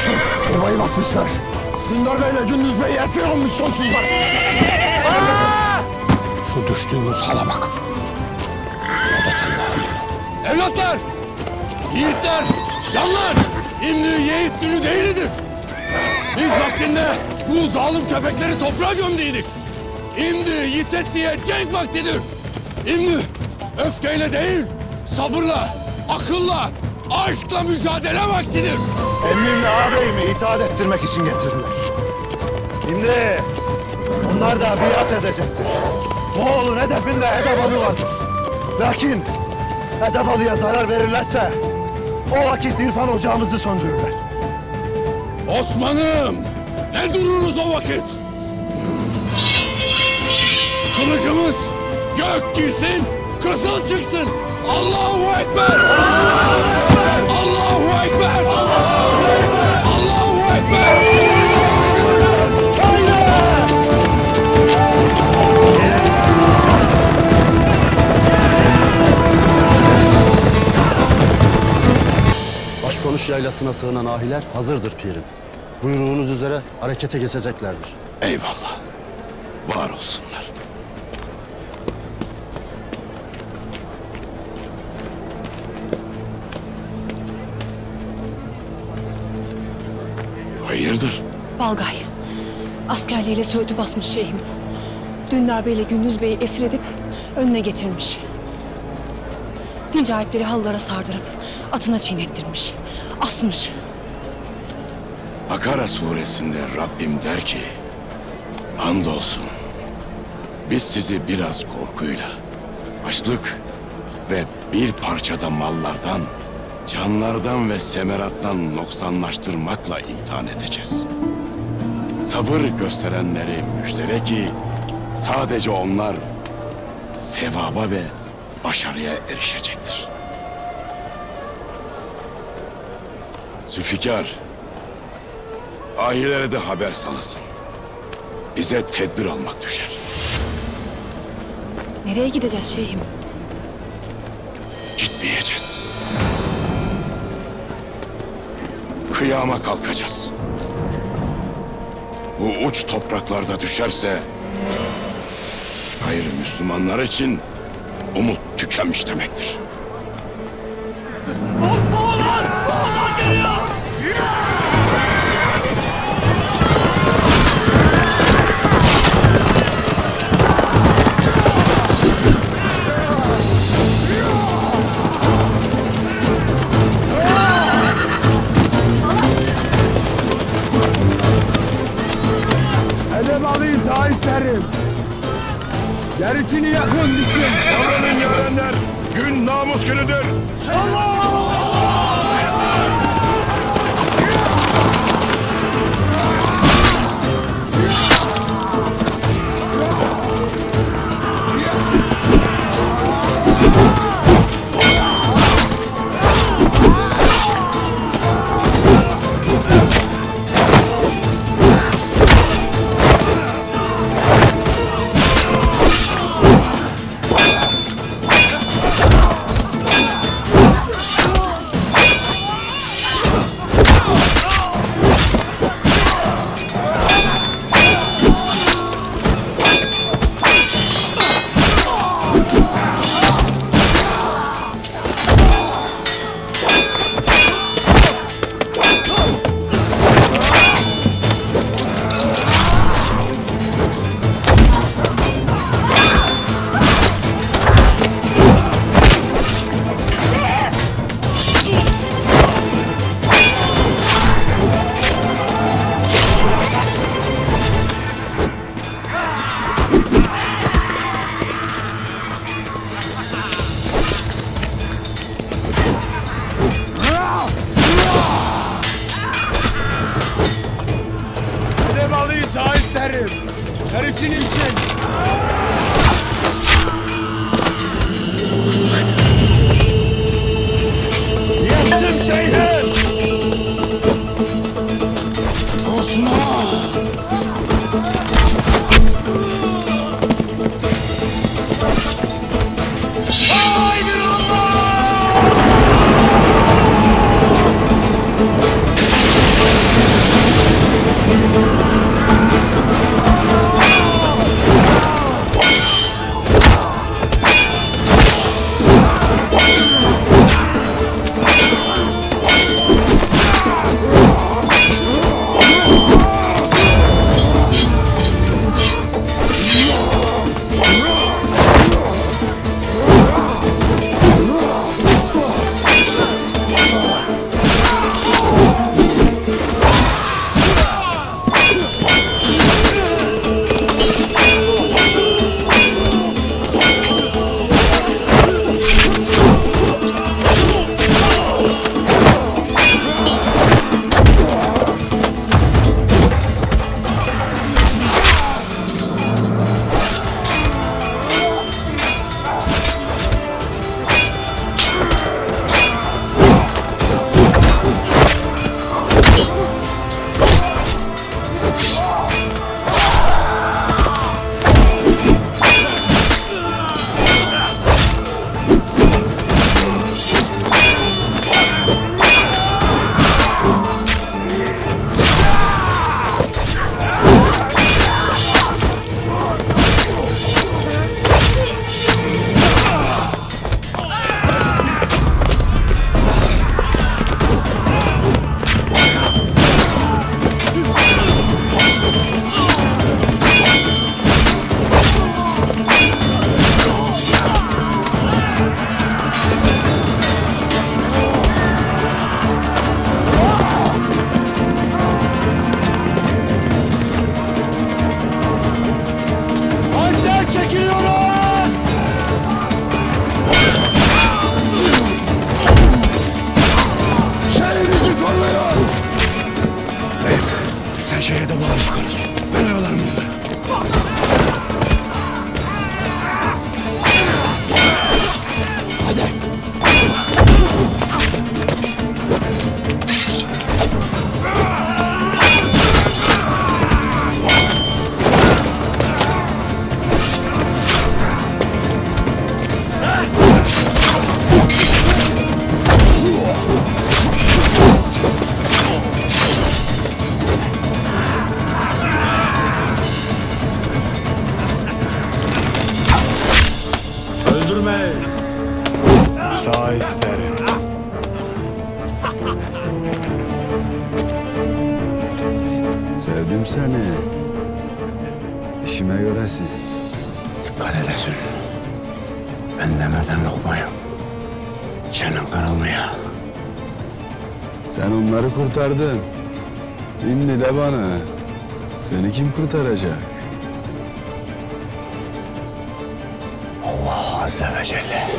olmuşum. Obayı basmışlar. Dündar Bey'le Gündüz Bey esir olmuş sonsuzlar. Şu düştüğümüz hala bak. Evlatlar! Yiğitler! Canlar! İmni yeğiz günü değildir. Biz vaktinde bu zalim köpekleri toprağa gömdüydük. İmdi yitesiye cenk vaktidir. İmdi öfkeyle değil, sabırla, akılla, aşkla mücadele vaktidir. Emmimle ağabeyimi itaat ettirmek için getirdiler. Şimdi onlar da biat edecektir. Moğol'un hedefinde Edebalı vardır. Lakin Edebalı'ya zarar verirlerse o vakit irfan ocağımızı söndürürler. Osman'ım! Ne dururuz o vakit? Kılıcımız gök girsin, kızıl çıksın. Allahu Ekber! Allahu Ekber! Yaylasına sığınan ahiler hazırdır pirim. Buyruğunuz üzere harekete geçeceklerdir. Eyvallah. Var olsunlar. Hayırdır? Balgay. Askerleriyle Söğüt'ü basmış şeyhim. Dündar Bey ile Gündüz Bey'i esir edip önüne getirmiş. Dinci Alpleri halılara sardırıp atına çiğnettirmiş. Asmış. Bakara suresinde Rabbim der ki Andolsun biz sizi biraz korkuyla açlık ve bir parçada mallardan canlardan ve semerattan noksanlaştırmakla imtihan edeceğiz. Sabır gösterenleri müjdele ki sadece onlar sevaba ve başarıya erişecektir. Zülfikar, Ahilere de haber salasın. Bize tedbir almak düşer. Nereye gideceğiz şeyhim? Gitmeyeceğiz. Kıyama kalkacağız. Bu uç topraklarda düşerse... ...hayır Müslümanlar için umut tükenmiş demektir. Yakın için. Yalanın yarenler, gün namus günüdür. Edebalı'yı isterim. Gerisini için. Yettim şeyhim! Haydi Sevdim seni. İşime göresin. Dikkat edesin. Ben demirden lokmayım. Çenen kırılmaya. Sen onları kurtardın. Şimdi de bana. Seni kim kurtaracak? Allah Azze ve Celle.